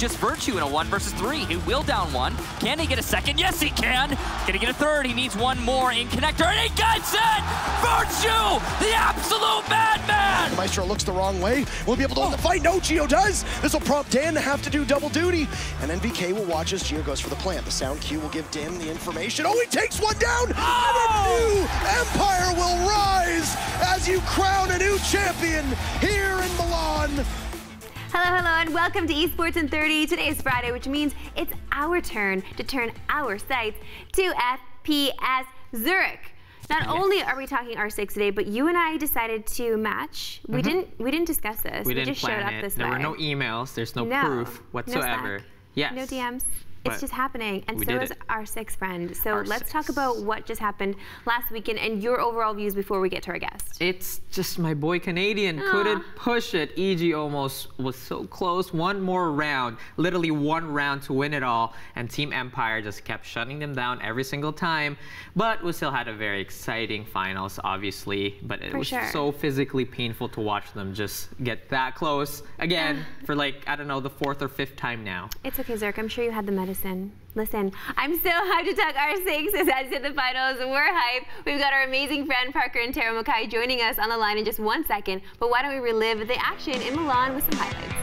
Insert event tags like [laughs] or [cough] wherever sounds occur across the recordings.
just Virtue in a one versus three. He will down one. Can he get a second? Yes, he can. Can he get a third? He needs one more in connector, and he gets it! Virtue, the absolute madman! Maestro looks the wrong way. Will he be able to win the fight? No, Geo does. This will prompt Dan to have to do double duty. And NVK will watch as Geo goes for the plant. The sound cue will give Dan the information. Oh, he takes one down! Oh! And a oh! new empire will rise as you crown a new champion here in Milan. Hello, hello, and welcome to Esports in 30. Today is Friday, which means it's our turn to turn our sights to FPS Zurich. Not only are we talking R6 today, but you and I decided to match. We mm-hmm. didn't. We didn't discuss this. We, didn't just plan showed up it. this there way. were no emails. There's no, No, proof no whatsoever. Slack, yes. No DMs. It's But just happening, and so is it. our sixth friend. So let's R6. talk about what just happened last weekend and your overall views before we get to our guest. It's just my boy Canadian ah. couldn't push it. EG almost was so close. One more round, literally one round to win it all, and Team Empire just kept shutting them down every single time. But we still had a very exciting finals, obviously. But it For was sure. so physically painful to watch them just get that close again for like I don't know the fourth or fifth time now. It's okay, Zerk. I'm sure you had the medicine. Listen, I'm so [laughs] hyped to talk R6 as I said the finals. We're hyped. We've got our amazing friend Parker Interro Mackay joining us on the line in just one second. But why don't we relive the action in Milan with some highlights?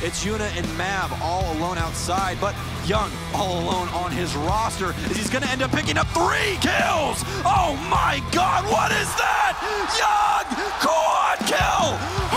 It's Yuna and Mav all alone outside, but Young all alone on his roster as he's going to end up picking up three kills. Oh my God, what is that? Young quad kill.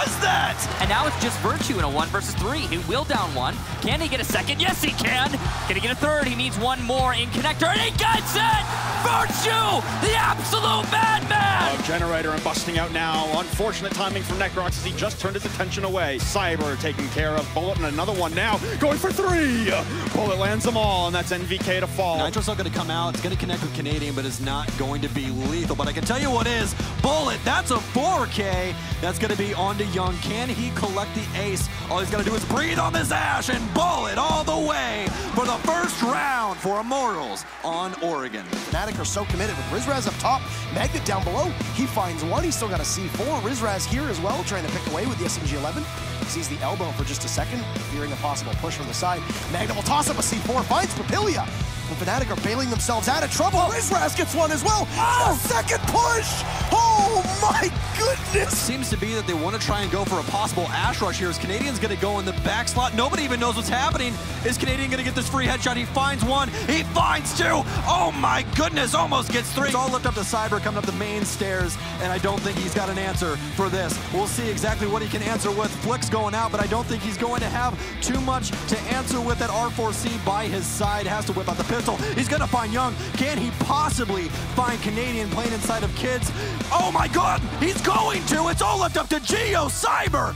Who does that? And now it's just Virtue in a one versus three. He will down one. Can he get a second? Yes, he can. Can he get a third? He needs one more in connector, and he gets it! Virtue, the absolute madman! Oh, Generator and busting out now. Unfortunate timing from Necrox as he just turned his attention away. Cyber taking care of Bullet and another one now. Going for three. Bullet lands them all, and that's NVK to fall. Nitro's not going to come out. It's going to connect with Canadian, but it's not going to be lethal. But I can tell you what is. Bullet, that's a 4K. That's going to be onto Young. Can he collect the ace? All he's got to do is breathe on this ash and Bullet all the way for the first round for Immortals on Oregon. Fnatic are so committed with Rizraz up top, Magnet down below. He finds one. He's still got a C4. Rizraz here as well, trying to pick away with the SMG-11. Sees the elbow for just a second, fearing a possible push from the side. Magnet will toss up a C4, finds Papilia. And Fnatic are bailing themselves out of trouble. Oh. Rizraz gets one as well. Oh. A second push! Oh my goodness! Seems to be that they want to try and go for a possible Ash Rush here. Is Canadian's going to go in the back slot? Nobody even knows what's happening. Is Canadian going to get this free headshot? He finds one. He finds two. Oh my goodness, almost gets three. It's all left up to Cyber coming up the main stairs, and I don't think he's got an answer for this. We'll see exactly what he can answer with. Flick's going out, but I don't think he's going to have too much to answer with that R4C by his side. Has to whip out the pistol. He's going to find Young. Can he possibly find Canadian playing inside of kids? Oh my god, he's going to. It's all left up to Geo Cyber.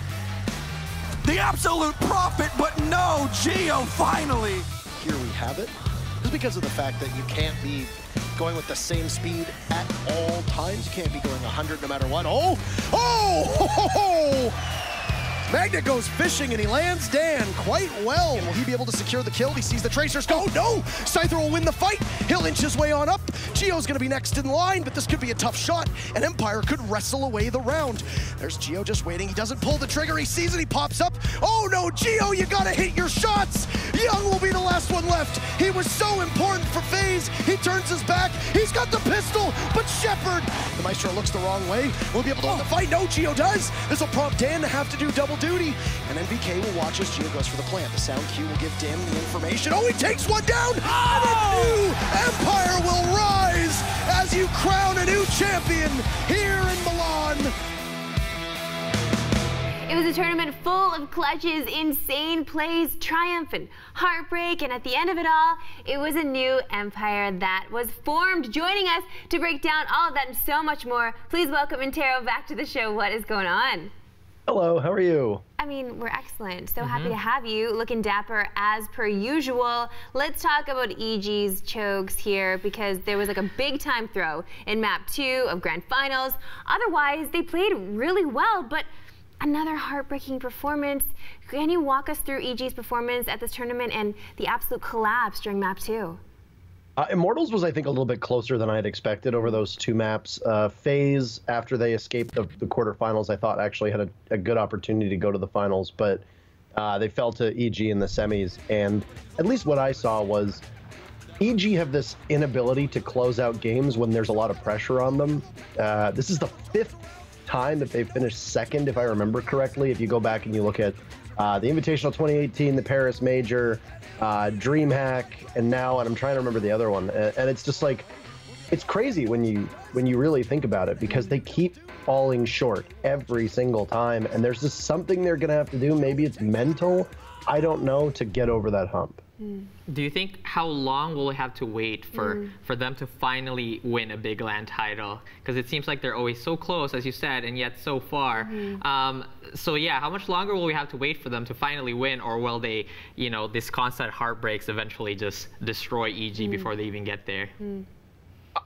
The absolute prophet, but no, Geo finally. Here we have it. Just because of the fact that you can't be going with the same speed at all times. You can't be going 100 no matter what. Oh! Oh! Ho, ho, ho! Magnet goes fishing and he lands Dan quite well. Will he be able to secure the kill? He sees the tracers go. Oh, No! Scyther will win the fight. He'll inch his way on up. Geo's gonna be next in line, but this could be a tough shot, and Empire could wrestle away the round. There's Geo just waiting. He doesn't pull the trigger. He sees it. He pops up. Oh no, Geo, you gotta hit your shots. Young will be the last one left. He was so important for FaZe. He turns his back. He's got the pistol, but Shepard. The Maestro looks the wrong way. Will be able to win oh. the fight. No, Geo does. This will prompt Dan to have to do double duty. And NVK will watch as Geo goes for the plant. The sound cue will give Dan the information. Oh, he takes one down. And a oh! new Empire will rise as you crown a new champion here in Milan. It was a tournament full of clutches, insane plays, triumph, and heartbreak. And at the end of it all, it was a new empire that was formed. Joining us to break down all of that and so much more, please welcome Interro back to the show. What is going on? Hello, how are you? I mean, we're excellent. So happy mm-hmm. to have you, looking dapper as per usual. Let's talk about EG's chokes here because there was like a big time throw in map two of grand finals. Otherwise, they played really well, but another heartbreaking performance. Can you walk us through EG's performance at this tournament and the absolute collapse during map two? Uh, Immortals was, I think, a little bit closer than I had expected over those two maps. Uh, FaZe, after they escaped the, the quarterfinals, I thought actually had a, a, good opportunity to go to the finals, but uh, they fell to EG in the semis. And at least what I saw was EG have this inability to close out games when there's a lot of pressure on them. Uh, this is the fifth time that they've finished second, if I remember correctly. If you go back and you look at uh, the Invitational 2018, the Paris Major, uh, DreamHack, and now, and I'm trying to remember the other one. And it's just like, it's crazy when you when you really think about it because they keep falling short every single time, and there's just something they're gonna have to do. Maybe it's mental. I don't know to get over that hump. Do you think how long will we have to wait for mm. for them to finally win a big LAN title? Because it seems like they're always so close, as you said, and yet so far. Mm. Um, so yeah, how much longer will we have to wait for them to finally win, or will they, you know, this constant heartbreaks eventually just destroy EG mm. before they even get there? Mm.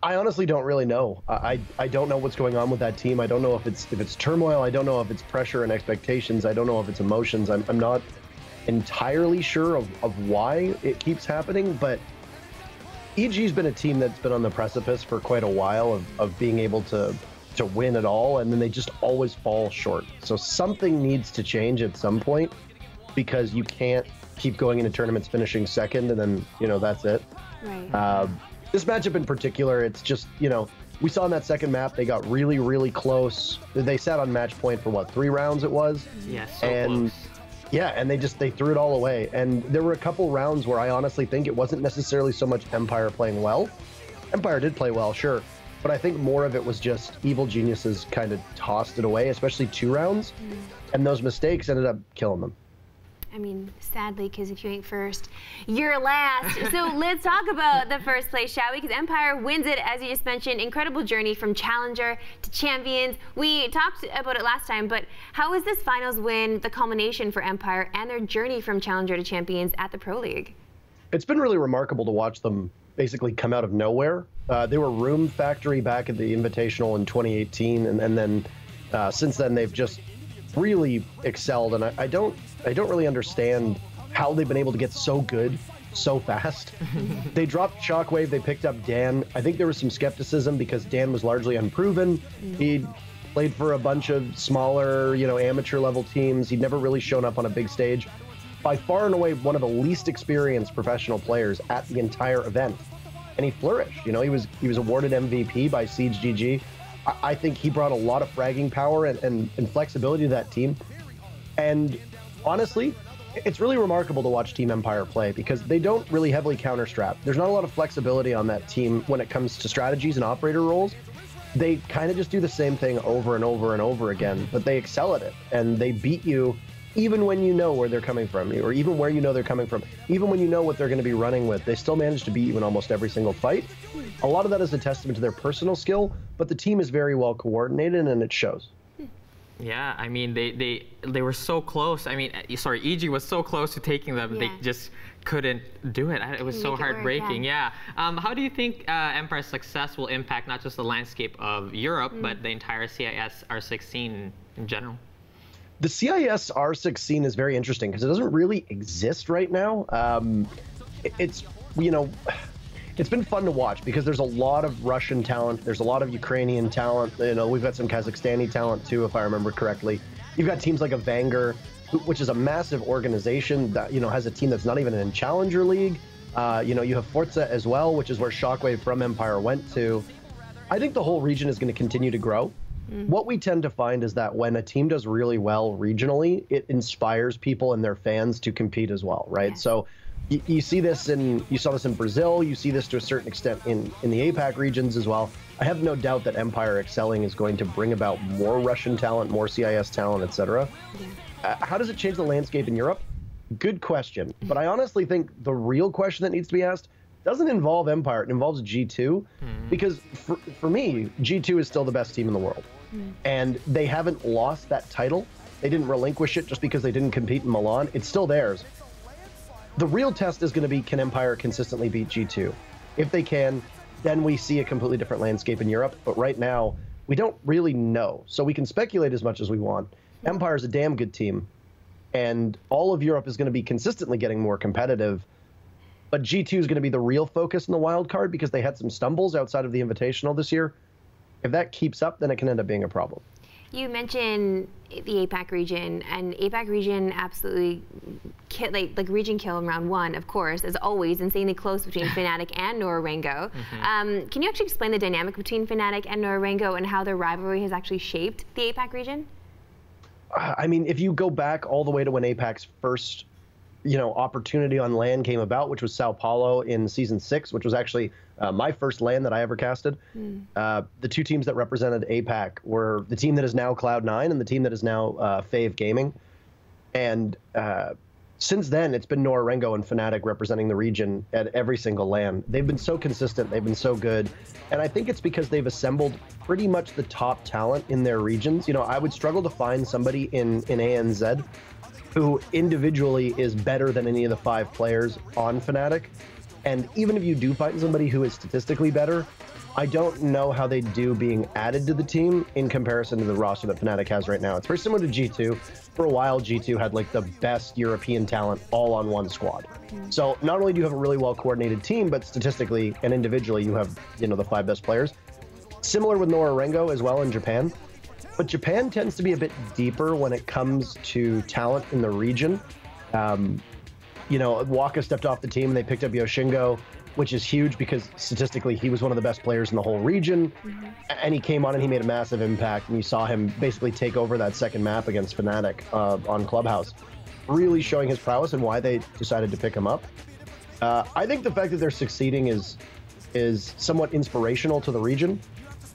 I honestly don't really know. I, I don't know what's going on with that team. I don't know if it's if it's turmoil. I don't know if it's pressure and expectations. I don't know if it's emotions. I'm, I'm not entirely sure of, of why it keeps happening, but EG's been a team that's been on the precipice for quite a while of, of being able to to win at all, and then they just always fall short. So something needs to change at some point because you can't keep going into tournaments finishing second and then you know that's it. Right. Uh, this matchup in particular, it's just you know we saw in that second map they got really really close. They sat on match point for what three rounds it was. Yes. So and close yeah, and they just they threw it all away. And there were a couple rounds where I honestly think it wasn't necessarily so much Empire playing well. Empire did play well, sure, but I think more of it was just evil geniuses kind of tossed it away, especially two rounds, mm. and those mistakes ended up killing them. I mean, sadly, because if you ain't first, you're last. so [laughs] let's talk about the first place, shall we? Because Empire wins it, as you just mentioned. Incredible journey from challenger to champions. We talked about it last time, but how is this finals win the culmination for Empire and their journey from challenger to champions at the Pro League? It's been really remarkable to watch them basically come out of nowhere. Uh, they were Room Factory back at the Invitational in 2018, and, and then uh, since then they've just really excelled. And I, I don't I don't really understand how they've been able to get so good so fast. [laughs] they dropped Shockwave, they picked up Dan. I think there was some skepticism because Dan was largely unproven. Mm-hmm. He'd played for a bunch of smaller, you know, amateur level teams. He'd never really shown up on a big stage. By far and away, one of the least experienced professional players at the entire event. And he flourished. You know, he was he was awarded MVP by Siege GG. I, I think he brought a lot of fragging power and, and, and flexibility to that team. And honestly, it's really remarkable to watch Team Empire play because they don't really heavily counter strat. There's not a lot of flexibility on that team when it comes to strategies and operator roles. They kind of just do the same thing over and over and over again, but they excel at it and they beat you even when you know where they're coming from, or even where you know they're coming from, even when you know what they're going to be running with, they still manage to beat you in almost every single fight. A lot of that is a testament to their personal skill, but the team is very well coordinated and it shows. Yeah, I mean they they they were so close. I mean, eh, sorry, EG was so close to taking them. Yeah. They just couldn't do it. It was so heartbreaking. Yeah. yeah. Um, how do you think uh, Empire's success will impact not just the landscape of Europe, mm. but the entire CIS R6 scene in general? The CIS R6 scene is very interesting because it doesn't really exist right now. Um, it's you know it's been fun to watch because there's a lot of Russian talent. There's a lot of Ukrainian talent. You know, we've got some Kazakhstani talent too, if I remember correctly. You've got teams like Avenger, which is a massive organization that you know has a team that's not even in Challenger League. Uh, you know, you have Forza as well, which is where Shockwave from Empire went to. I think the whole region is going to continue to grow. Mm. What we tend to find is that when a team does really well regionally, it inspires people and their fans to compete as well, right? Yes. So you, you, see this in you saw this in Brazil. You see this to a certain extent in in the APAC regions as well. I have no doubt that Empire excelling is going to bring about more Russian talent, more CIS talent, etc. Yeah. Uh, how does it change the landscape in Europe? Good question, but I honestly think the real question that needs to be asked doesn't involve Empire. It involves G2 mm. because for, for me, G2 is still the best team in the world, mm. and they haven't lost that title. They didn't relinquish it just because they didn't compete in Milan. It's still theirs. The real test is going to be can Empire consistently beat G2? If they can, then we see a completely different landscape in Europe. But right now, we don't really know. So we can speculate as much as we want. Empire is a damn good team, and all of Europe is going to be consistently getting more competitive. But G2 is going to be the real focus in the wild card because they had some stumbles outside of the Invitational this year. If that keeps up, then it can end up being a problem. You mentioned the APAC region, and APAC region absolutely ki- like like region kill in round one, of course, as always, insanely close between [laughs] Fnatic and Norarengo. Um, can you actually explain the dynamic between Fnatic and Norarengo and how their rivalry has actually shaped the APAC region? I mean, if you go back all the way to when APAC's first, you know, opportunity on LAN came about, which was Sao Paulo in season six, which was actually uh, my first LAN that I ever casted. Uh, the two teams that represented APAC were the team that is now Cloud9 and the team that is now uh, Fave Gaming. And uh, since then, it's been Norarengo and Fnatic representing the region at every single LAN. They've been so consistent, they've been so good. And I think it's because they've assembled pretty much the top talent in their regions. You know, I would struggle to find somebody in, in ANZ who individually is better than any of the five players on Fnatic. And even if you do find somebody who is statistically better, I don't know how they do being added to the team in comparison to the roster that Fnatic has right now. It's very similar to G2. For a while, G2 had like the best European talent all on one squad. So not only do you have a really well coordinated team, but statistically and individually, you have you know the five best players. Similar with Norarengo as well in Japan. But Japan tends to be a bit deeper when it comes to talent in the region. Um, you know, Waka stepped off the team and they picked up Yoshingo, which is huge because statistically he was one of the best players in the whole region. And he came on and he made a massive impact. And you saw him basically take over that second map against Fnatic uh, on Clubhouse, really showing his prowess and why they decided to pick him up. Uh, I think the fact that they're succeeding is is somewhat inspirational to the region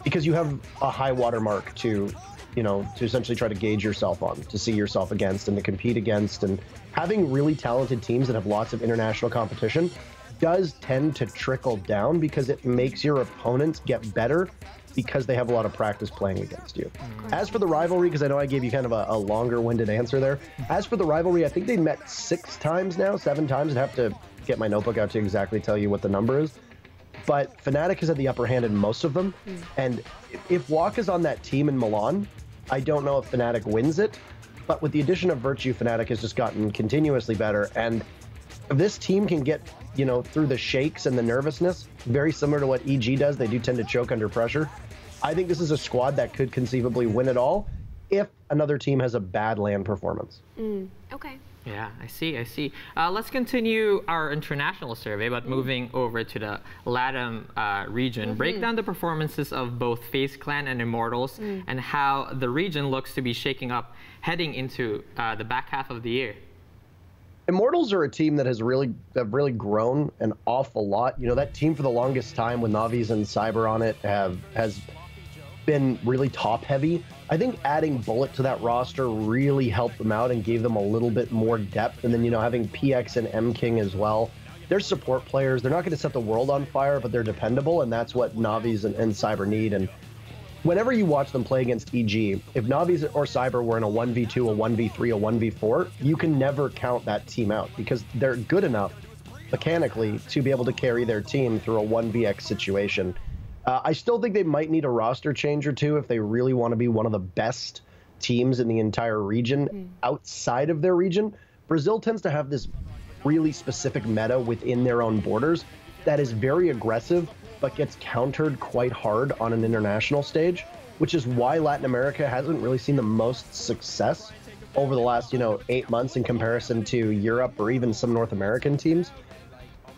because you have a high watermark to you know to essentially try to gauge yourself on to see yourself against and to compete against and having really talented teams that have lots of international competition does tend to trickle down because it makes your opponents get better because they have a lot of practice playing against you. Mm-hmm. As for the rivalry, because I know I gave you kind of a, a longer winded answer there. As for the rivalry, I think they met six times now, seven times. I'd have to get my notebook out to exactly tell you what the number is but Fnatic has had the upper hand in most of them. Mm. And if Walk is on that team in Milan, I don't know if Fnatic wins it. But with the addition of Virtue, Fnatic has just gotten continuously better. And if this team can get, you know, through the shakes and the nervousness, very similar to what EG does, they do tend to choke under pressure. I think this is a squad that could conceivably win it all if another team has a bad LAN performance. Mm, okay. Yeah, I see, I see. Uh, let's continue our international survey, but moving over to the LATAM uh, region. Break down the performances of both FaZe Clan and Immortals and how the region looks to be shaking up heading into uh, the back half of the year. Immortals are a team that has really have really grown an awful lot. You know, that team for the longest time with Navis and Cyber on it have has been really top heavy. I think adding Bullet to that roster really helped them out and gave them a little bit more depth. And then, you know, having PX and M King as well. They're support players. They're not going to set the world on fire, but they're dependable, and that's what Navis and, and Cyber need. And whenever you watch them play against EG, if Navis or Cyber were in a 1v2, a 1v3, a 1v4, you can never count that team out because they're good enough mechanically to be able to carry their team through a 1vx situation. Uh, I still think they might need a roster change or two if they really want to be one of the best teams in the entire region outside of their region. Brazil tends to have this really specific meta within their own borders that is very aggressive but gets countered quite hard on an international stage, which is why Latin America hasn't really seen the most success over the last, you know, eight months in comparison to Europe or even some North American teams.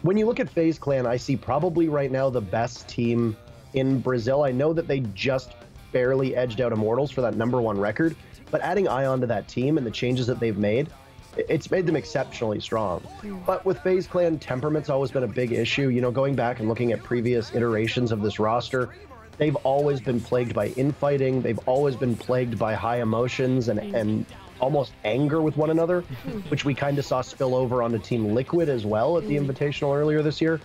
When you look at FaZe Clan, I see probably right now the best team in Brazil. I know that they just barely edged out Immortals for that number one record, but adding Ion to that team and the changes that they've made, it's made them exceptionally strong. Hmm. But with FaZe Clan, temperament's always been a big issue. You know, going back and looking at previous iterations of this roster, they've always been plagued by infighting. They've always been plagued by high emotions and, hmm. and almost anger with one another, hmm. which we kind of saw spill over onto Team Liquid as well at the Invitational earlier this year.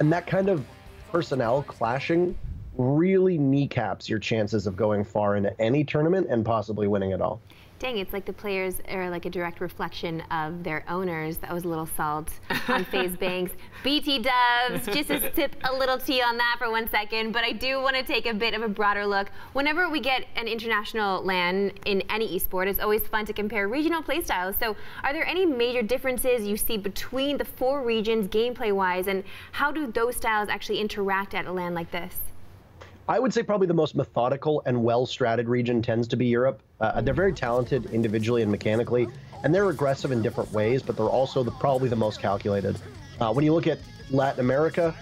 And that kind of personnel clashing really kneecaps your chances of going far into any tournament and possibly winning it all. Dang, it's like the players are like a direct reflection of their owners. That was a little salt [laughs] on FaZe Banks. BT Dubs, just to sip a little tea on that for one second. But I do want to take a bit of a broader look. Whenever we get an international LAN in any esport, it's always fun to compare regional playstyles. So are there any major differences you see between the four regions gameplay-wise, and how do those styles actually interact at a LAN like this? I would say probably the most methodical and well-stratted region tends to be Europe. Uh, they're very talented individually and mechanically, and they're aggressive in different ways, but they're also the, probably the most calculated. Uh, when you look at Latin America,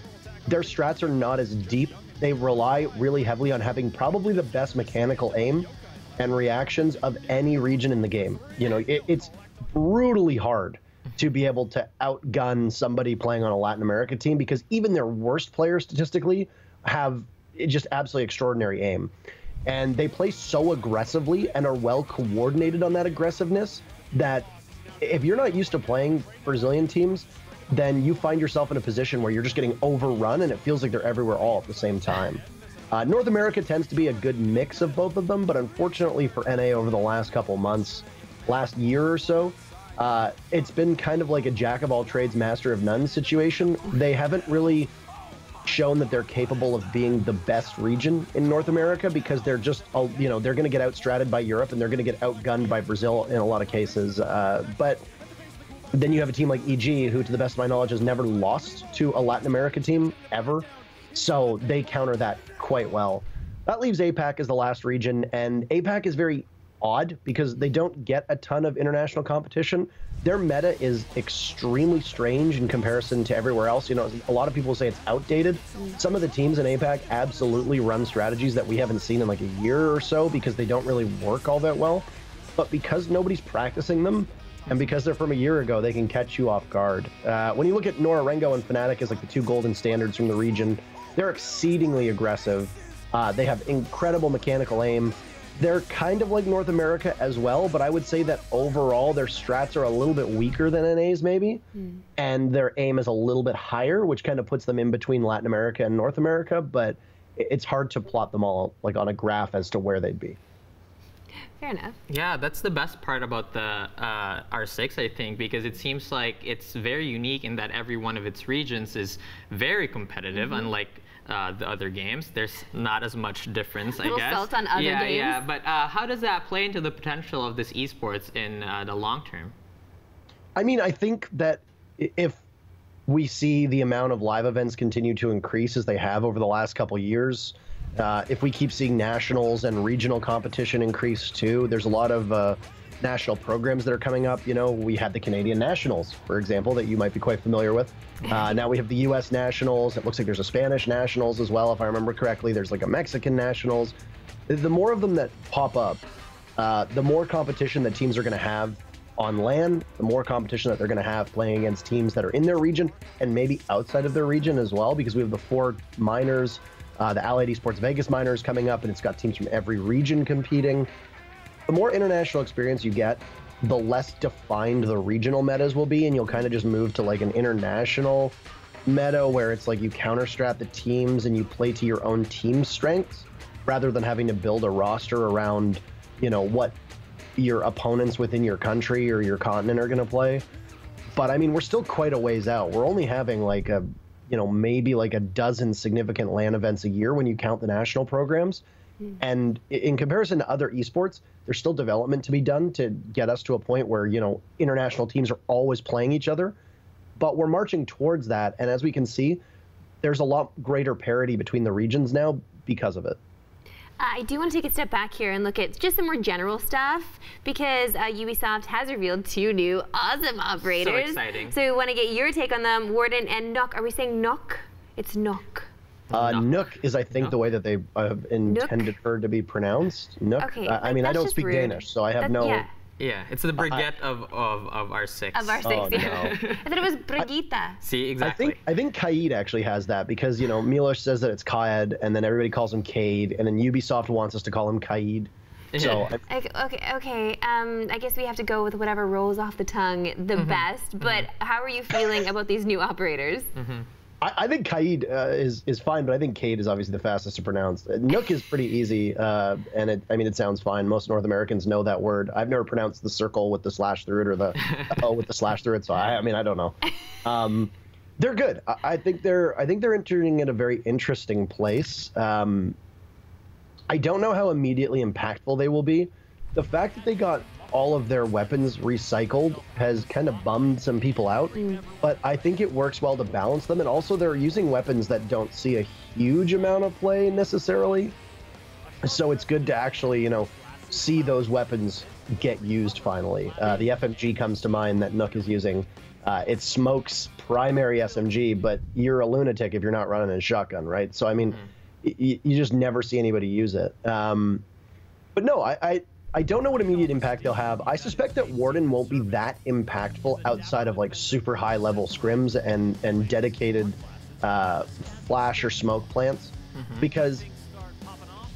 their strats are not as deep. They rely really heavily on having probably the best mechanical aim and reactions of any region in the game. You know, it, it's brutally hard to be able to outgun somebody playing on a Latin America team because even their worst players statistically have just absolutely extraordinary aim. And they play so aggressively and are well coordinated on that aggressiveness that if you're not used to playing Brazilian teams, then you find yourself in a position where you're just getting overrun and it feels like they're everywhere all at the same time. Uh, North America tends to be a good mix of both of them, but unfortunately for NA over the last couple months, last year or so, uh, it's been kind of like a jack of all trades, master of none situation. They haven't really shown that they're capable of being the best region in North America because they're just, you know, they're going to get outstratted by Europe and they're going to get outgunned by Brazil in a lot of cases. Uh, but then you have a team like EG, who, to the best of my knowledge, has never lost to a Latin America team ever. So they counter that quite well. That leaves APAC as the last region, and APAC is very odd because they don't get a ton of international competition. Their meta is extremely strange in comparison to everywhere else. You know, a lot of people say it's outdated. Some of the teams in APAC absolutely run strategies that we haven't seen in like a year or so because they don't really work all that well. But because nobody's practicing them, and because they're from a year ago, they can catch you off guard. Uh, when you look at NoraRengo and Fnatic as like the two golden standards from the region, they're exceedingly aggressive. Uh, they have incredible mechanical aim. They're kind of like North America as well, but I would say that overall their strats are a little bit weaker than NA's maybe, mm. and their aim is a little bit higher, which kind of puts them in between Latin America and North America. But it's hard to plot them all like on a graph as to where they'd be. Fair enough. Yeah, that's the best part about the uh, R6, I think, because it seems like it's very unique in that every one of its regions is very competitive, mm -hmm. unlike uh, the other games. There's not as much difference, I guess. Felt on other yeah, games. yeah. But uh, how does that play into the potential of this esports in uh, the long term? I mean, I think that if we see the amount of live events continue to increase as they have over the last couple years, uh, if we keep seeing nationals and regional competition increase too, there's a lot of uh, national programs that are coming up. You know, we had the Canadian Nationals, for example, that you might be quite familiar with. [laughs] Uh, now we have the U.S. Nationals. It looks like there's a Spanish Nationals as well, if I remember correctly. There's like a Mexican Nationals. The more of them that pop up, uh, the more competition that teams are going to have on LAN, the more competition that they're going to have playing against teams that are in their region and maybe outside of their region as well, because we have the four minors, uh, the Allied Esports Vegas minors coming up, and it's got teams from every region competing the more international experience you get, the less defined the regional metas will be, and you'll kind of just move to like an international meta where it's like you counter strat the teams and you play to your own team strengths rather than having to build a roster around, you know, what your opponents within your country or your continent are going to play. But I mean, we're still quite a ways out. We're only having like a, you know, maybe like a dozen significant LAN events a year when you count the national programs. Mm. And in comparison to other esports, there's still development to be done to get us to a point where, you know, international teams are always playing each other. But we're marching towards that. And as we can see, there's a lot greater parity between the regions now because of it. I do want to take a step back here and look at just some more general stuff because uh, Ubisoft has revealed two new awesome operators. So exciting. So we want to get your take on them. Warden and Nook. Are we saying Nook? It's Nook. Uh, Nook is, I think, Nook. the way that they have intended Nook? her to be pronounced. Nook. Okay, uh, I mean, I don't speak rude. Danish, so I have that's, no. Yeah. Yeah, it's the Brigitte of, of, of R6. Of R6, oh, yeah. No. I thought it was Brigitte. See, exactly. I think I think Kaid actually has that because you know Milos says that it's Kaed, and then everybody calls him Cade, and then Ubisoft wants us to call him Kaid. So okay, okay, okay. Um, I guess we have to go with whatever rolls off the tongue the mm -hmm. best. But mm -hmm. how are you feeling about these new operators? Mm -hmm. I, I think Kaid uh, is is fine, but I think Cade is obviously the fastest to pronounce. Nook is pretty easy, uh, and it, I mean it sounds fine. Most North Americans know that word. I've never pronounced the circle with the slash through it or the [laughs] O with the slash through it, so I, I mean I don't know. Um, they're good. I, I, think they're I think they're entering at a very interesting place. Um, I don't know how immediately impactful they will be. The fact that they got all of their weapons recycled has kind of bummed some people out, mm. but I think it works well to balance them. And also, they're using weapons that don't see a huge amount of play necessarily. So it's good to actually, you know, see those weapons get used finally. Uh, the FMG comes to mind that Nook is using. Uh, it smokes primary SMG, but you're a lunatic if you're not running a shotgun, right? So, I mean, mm. y- you just never see anybody use it. Um, but no, I, I I don't know what immediate impact they'll have. I suspect that Warden won't be that impactful outside of like super high level scrims and and dedicated uh, flash or smoke plants, mm-hmm. because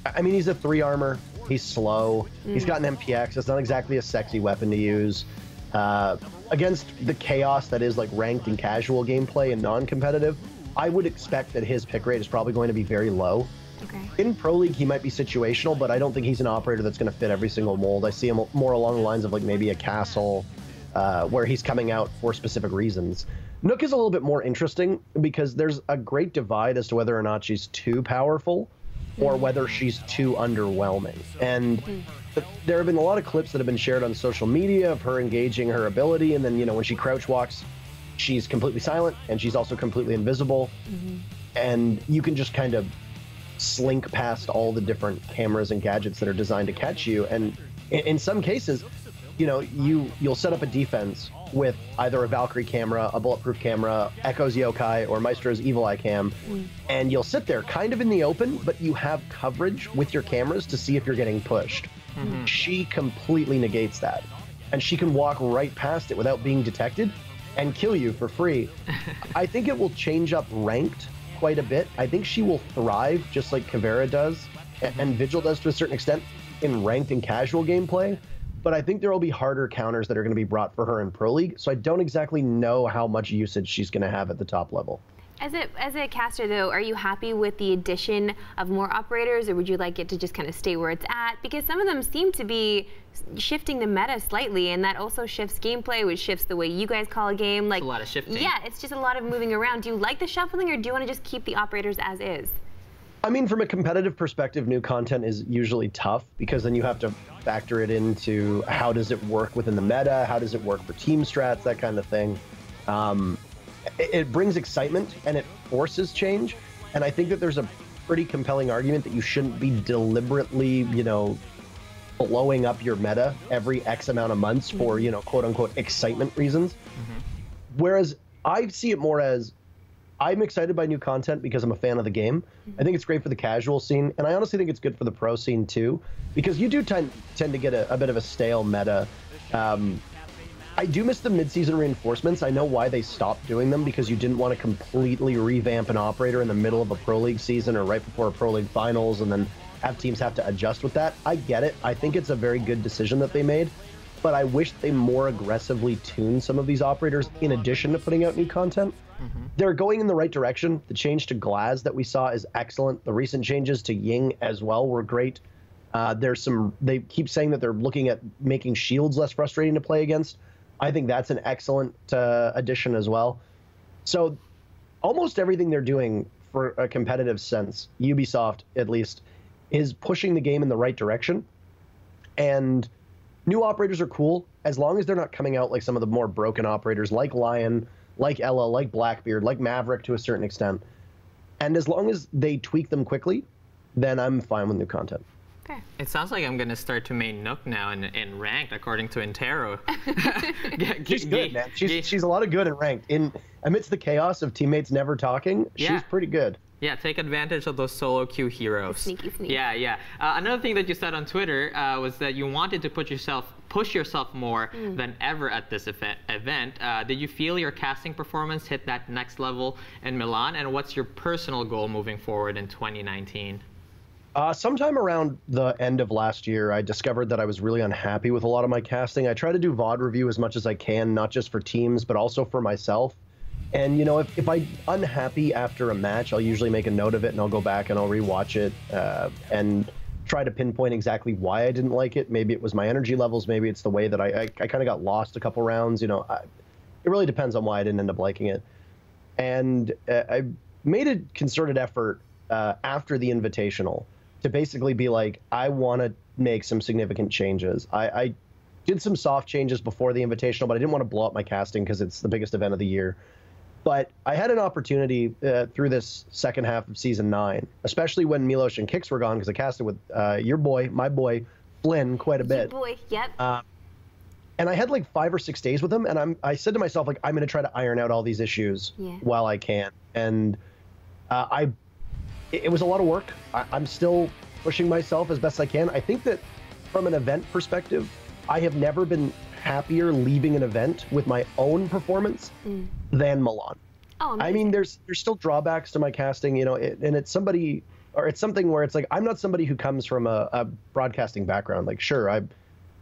I mean he's a three armor. He's slow. Mm. He's got an MPX. It's not exactly a sexy weapon to use. Uh, against the chaos that is like ranked and casual gameplay and non-competitive, I would expect that his pick rate is probably going to be very low. Okay. In Pro League, he might be situational, but I don't think he's an operator that's going to fit every single mold. I see him more along the lines of like maybe a castle, uh, where he's coming out for specific reasons. Nook is a little bit more interesting because there's a great divide as to whether or not she's too powerful or whether she's too underwhelming. And there have been a lot of clips that have been shared on social media of her engaging her ability, and then you know when she crouch walks, she's completely silent and she's also completely invisible, mm-hmm. and you can just kind of slink past all the different cameras and gadgets that are designed to catch you. And in, in some cases, you know, you you'll set up a defense with either a Valkyrie camera, a bulletproof camera, Echo's Yokai, or Maestro's Evil Eye Cam, and you'll sit there kind of in the open, but you have coverage with your cameras to see if you're getting pushed. Mm-hmm. She completely negates that. And she can walk right past it without being detected and kill you for free. [laughs] I think it will change up ranked quite a bit. I think she will thrive just like Caveira does mm-hmm. and Vigil does to a certain extent in ranked and casual gameplay. But I think there will be harder counters that are going to be brought for her in Pro League. So I don't exactly know how much usage she's going to have at the top level. As a, as a caster, though, are you happy with the addition of more operators, or would you like it to just kind of stay where it's at? Because some of them seem to be shifting the meta slightly, and that also shifts gameplay, which shifts the way you guys call a game. Like it's a lot of shifting. Yeah, it's just a lot of moving around. Do you like the shuffling, or do you want to just keep the operators as is? I mean, from a competitive perspective, new content is usually tough because then you have to factor it into how does it work within the meta, how does it work for team strats, that kind of thing. Um, it, brings excitement and it forces change, and I think that there's a pretty compelling argument that you shouldn't be deliberately, you know, blowing up your meta every X amount of months for, you know, quote unquote excitement reasons. Mm-hmm. Whereas I see it more as I'm excited by new content because I'm a fan of the game. Mm-hmm. I think it's great for the casual scene, and I honestly think it's good for the pro scene too, because you do tend tend to get a, a bit of a stale meta. Um, I do miss the mid-season reinforcements. I know why they stopped doing them because you didn't want to completely revamp an operator in the middle of a pro league season or right before a pro league finals, and then have teams have to adjust with that. I get it. I think it's a very good decision that they made, but I wish they more aggressively tuned some of these operators in addition to putting out new content. Mm-hmm. They're going in the right direction. The change to Glaz that we saw is excellent. The recent changes to Ying as well were great. Uh, there's some. They keep saying that they're looking at making shields less frustrating to play against. I think that's an excellent uh, addition as well. So, almost everything they're doing for a competitive sense, Ubisoft at least, is pushing the game in the right direction. And new operators are cool as long as they're not coming out like some of the more broken operators like Lion, like Ella, like Blackbeard, like Maverick to a certain extent. And as long as they tweak them quickly, then I'm fine with new content. Okay. It sounds like I'm gonna start to main Nook now in, in ranked according to Interro. [laughs] [laughs] she's good, man. She's, she's a lot of good in ranked. In amidst the chaos of teammates never talking, yeah. she's pretty good. Yeah, take advantage of those solo queue heroes. Sneaky, sneaky. Yeah, yeah. Uh, another thing that you said on Twitter uh, was that you wanted to put yourself, push yourself more mm. than ever at this event. event. Uh, did you feel your casting performance hit that next level in Milan? And what's your personal goal moving forward in 2019? Uh, sometime around the end of last year, I discovered that I was really unhappy with a lot of my casting. I try to do VOD review as much as I can, not just for teams, but also for myself. And you know, if, if I'm unhappy after a match, I'll usually make a note of it and I'll go back and I'll rewatch it uh, and try to pinpoint exactly why I didn't like it. Maybe it was my energy levels. Maybe it's the way that I I, I kind of got lost a couple rounds. You know, I, it really depends on why I didn't end up liking it. And uh, I made a concerted effort uh, after the Invitational to basically be like, I want to make some significant changes. I, I did some soft changes before the Invitational, but I didn't want to blow up my casting because it's the biggest event of the year. But I had an opportunity uh, through this second half of season nine, especially when Milos and Kicks were gone, because I casted with uh, your boy, my boy, Flynn, quite a bit. Boy, yep. Uh, and I had like five or six days with him, and I'm I said to myself like I'm going to try to iron out all these issues Yeah. while I can, and uh, I it, it was a lot of work. I, I'm still pushing myself as best I can. I think that from an event perspective, I have never been happier leaving an event with my own performance mm. than Milan. oh, I mean, there's there's still drawbacks to my casting, you know, it, and it's somebody or it's something where it's like I'm not somebody who comes from a, a broadcasting background. Like, sure, I,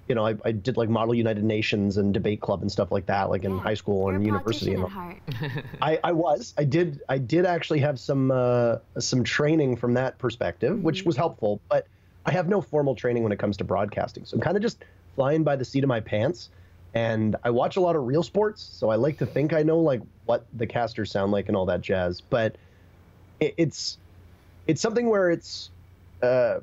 you know, I, I did like Model United Nations and debate club and stuff like that, like in high school and university. And politician all. heart. [laughs] I, I was, I did, I did actually have some uh, some training from that perspective, which was helpful. But I have no formal training when it comes to broadcasting, so I'm kind of just flying by the seat of my pants. And I watch a lot of real sports, so I like to think I know like what the casters sound like and all that jazz. But it, it's it's something where it's uh,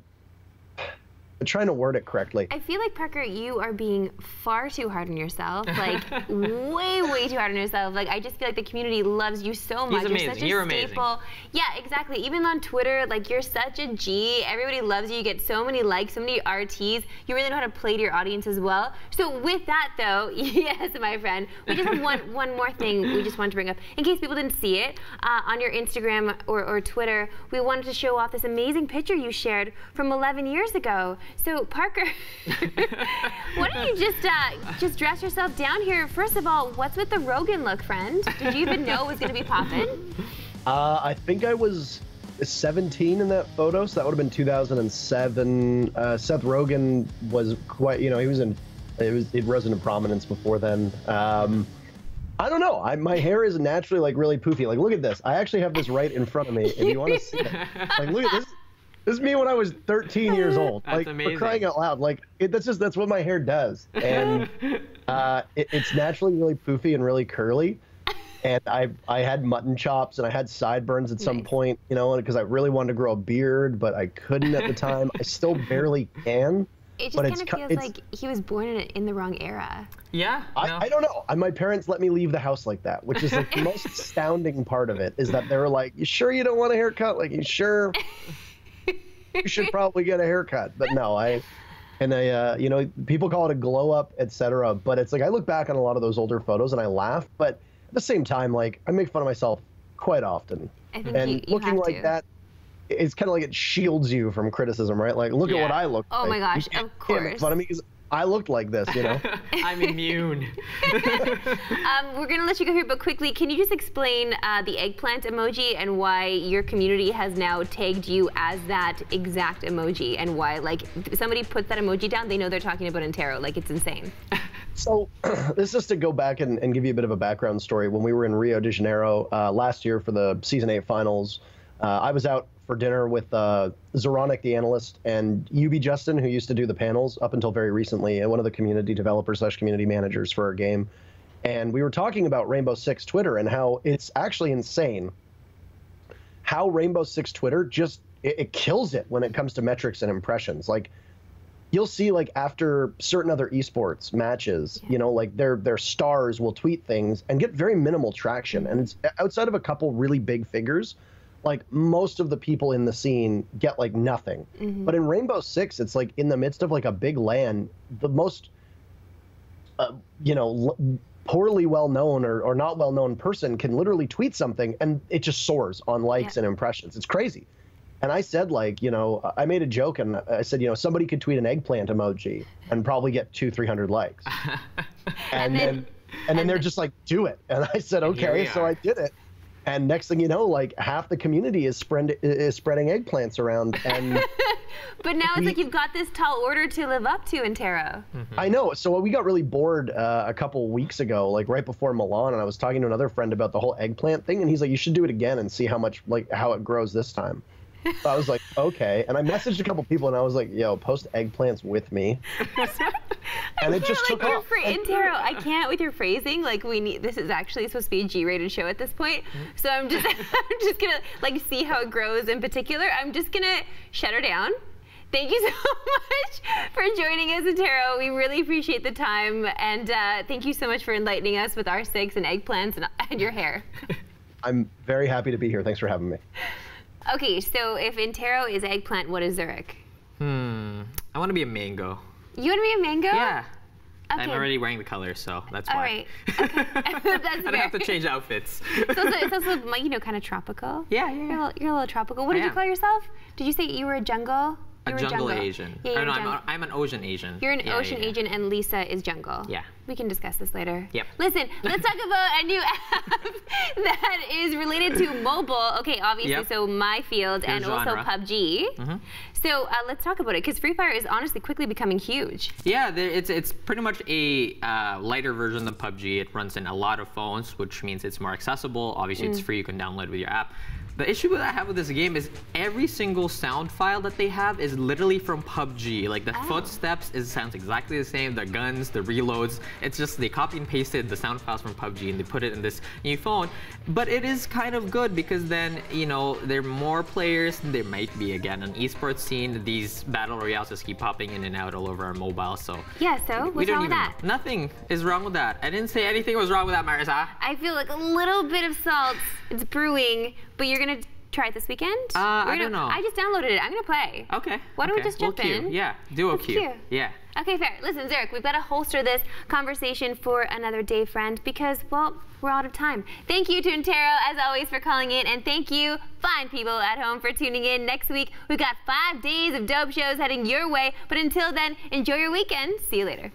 I'm trying to word it correctly. I feel like Parker, you are being far too hard on yourself. Like [laughs] way, way too hard on yourself. Like I just feel like the community loves you so much. amazing. You're such a You're amazing. Yeah, exactly. Even on Twitter, like you're such a G. Everybody loves you. You get so many likes, so many RTs. You really know how to play to your audience as well. So with that though, [laughs] yes, my friend, we just have one one more thing we just wanted to bring up in case people didn't see it uh, on your Instagram or, or Twitter. We wanted to show off this amazing picture you shared from 11 years ago. So Parker, [laughs] why don't you just uh, just dress yourself down here? First of all, what's with the Rogen look, friend? Did you even know it was going to be popping? [laughs] Uh, I think I was 17 in that photo, so that would have been 2007. Uh, Seth Rogen was quite, you know, he was in, it was, it rose into prominence before then. Um, I don't know. I, my hair is naturally like really poofy. Like, look at this. I actually have this right in front of me. If you want to see it, like, look at this. This is me when I was 13 years [laughs] old. That's like, amazing. for crying out loud. Like, it, that's just that's what my hair does, and [laughs] uh, it, it's naturally really poofy and really curly and I I had mutton chops and I had sideburns at some Nice. point, you know, because I really wanted to grow a beard, but I couldn't at the time. I still [laughs] barely can. It just kind it's of feels it's- like he was born in, in the wrong era. Yeah. I, no. I don't know. I, my parents let me leave the house like that, which is like the most astounding part of it is that they were like, "You sure you don't want a haircut? Like, you sure you should probably get a haircut?" But no, I and I, uh, you know, people call it a glow up, etc. But it's like I look back on a lot of those older photos and I laugh, but at the same time, like I make fun of myself quite often, I think and you, you looking like to. that. It's kind of like it shields you from criticism, right? Like, look at what I look like. Oh like. my gosh, You of course. fun of me because I looked like this, you know. [laughs] I'm immune. [laughs] Um, we're gonna let you go here, but quickly, can you just explain uh, the eggplant emoji and why your community has now tagged you as that exact emoji, and why, like, somebody puts that emoji down, they know they're talking about Interro. Like, it's insane. So, [clears throat] this is to go back and, and give you a bit of a background story. When we were in Rio de Janeiro uh, last year for the season eight finals, uh, I was out for dinner with uh, Zoronic, the analyst, and UB Justin, who used to do the panels up until very recently, and one of the community developers slash community managers for our game. And we were talking about Rainbow Six Twitter and how it's actually insane how Rainbow Six Twitter just it, it kills it when it comes to metrics and impressions. Like you'll see like after certain other esports matches, you know, like their their stars will tweet things and get very minimal traction. And it's outside of a couple really big figures, like most of the people in the scene get like nothing. But in Rainbow Six, it's like in the midst of like a big LAN, the most uh, you know, l- poorly well known or, or not well known person can literally tweet something and it just soars on likes Yeah. and impressions. It's crazy. And I said, like, you know, I made a joke and I said, you know, somebody could tweet an eggplant emoji and probably get two, 300 likes. [laughs] and, then- then, and then they're just like, do it. And I said, And okay. So. I did it. And next thing you know, like half the community is spread is spreading eggplants around, and [laughs] but now it's We- like you've got this tall order to live up to Interro. I know. So we got really bored uh, a couple weeks ago, like right before Milan, and I was talking to another friend about the whole eggplant thing, and he's like, "You should do it again and see how much, like, how it grows this time." So I was like, "Okay," and I messaged a couple people, and I was like, "Yo, post eggplants with me," [laughs] and it just took like your off. phra- Interro, I can't with your phrasing. Like we need this is actually supposed to be a G-rated show at this point. So I'm just [laughs] I'm just gonna like see how it grows in particular. I'm just gonna shut her down. Thank you [laughs] so much for joining us Interro. We really appreciate the time, and uh, thank you so much for enlightening us with our steaks and eggplants and, and your hair. I'm very happy to be here. Thanks for having me. Okay, so if Interro is eggplant, what is Zurich? Hmm. I want to be a mango. You want to be a mango? Yeah. Okay. I'm already wearing the color, so that's All why. right. [laughs] Okay. [laughs] That's I don't have to change outfits. It's also, it's also [laughs] you know, kind of tropical. Yeah, yeah, You're a, little, you're a little tropical. What I did you call yourself? Did you say you were a jungle? A were jungle, Asian. Yeah, you're, no, I'm, jungle. I'm an ocean Asian. you're an Yeah, ocean yeah, yeah. Asian, and Lisa is jungle. Yeah. We can discuss this later. Yep. Listen, let's talk [laughs] about a new [laughs] app that is related to mobile. Okay, obviously, Yep. so My Field Your and also genre. Mm-hmm. PUBG. So uh, let's talk about it because Free Fire is honestly quickly becoming huge. Yeah, it's it's pretty much a uh, lighter version of PUBG. It runs in a lot of phones, which means it's more accessible. Obviously, Mm. it's free. You can download with your app. The issue that I have with this game is every single sound file that they have is literally from PUBG. Like the Oh. footsteps is sounds exactly the same. The guns, the reloads. It's just they copy and pasted the sound files from PUBG and they put it in this new phone. But it is kind of good because then you know there are more players. There might be again an esports scene. These battle royales just keep popping in and out all over our mobile. So Yeah, so we what's don't wrong with even that? know. Nothing is wrong with that. I didn't say anything was wrong with that, Marissa. I feel like a little bit of salt. It's brewing, but you're gonna try it this weekend? Uh, We're I don't know. I just downloaded it. I'm gonna play. Okay. Why don't we okay. just We'll jump in? Yeah, duo Let's queue. queue. Yeah. Okay, fair. Listen, Zurich, we've got to holster this conversation for another day, friend, because, well, we're out of time. Thank you to Interro, as always, for calling in, and thank you, fine people at home, for tuning in. Next week, we've got five days of dope shows heading your way, but until then, enjoy your weekend. See you later.